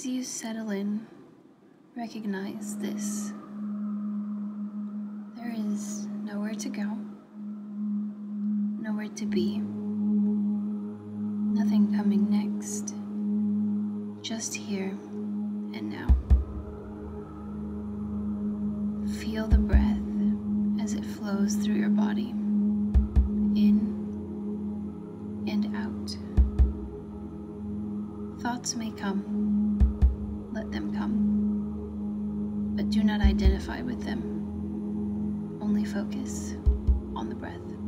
settle in, recognize this. There is nowhere to go, nowhere to be, nothing coming next, just here and now. Feel the breath as it flows through your body, in and out. Thoughts may come, but do not identify with them. Only focus on the breath.